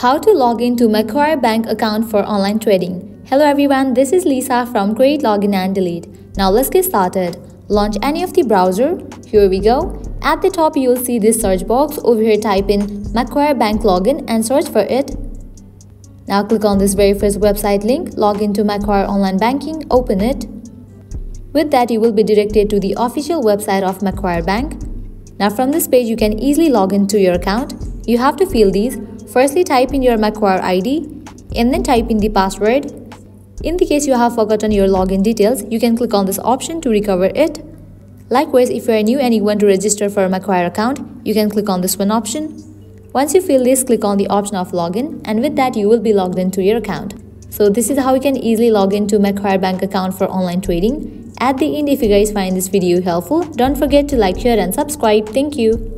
How to log into Macquarie Bank account for online trading. Hello everyone, this is Lisa from Create Login and Delete. Now let's get started. Launch any of the browser. Here we go. At the top you will see this search box. Over here type in Macquarie Bank login and search for it. Now click on this very first website link, log into Macquarie Online Banking, open it. With that you will be directed to the official website of Macquarie Bank. Now from this page you can easily log into your account. You have to fill these Firstly, type in your Macquarie ID and then type in the password. In the case you have forgotten your login details, you can click on this option to recover it. Likewise, if you are new and you want to register for a Macquarie account, you can click on this one option. Once you fill this, click on the option of login and with that you will be logged into your account. So this is how you can easily log into Macquarie Bank account for online trading. At the end, if you guys find this video helpful, don't forget to like, share and subscribe. Thank you.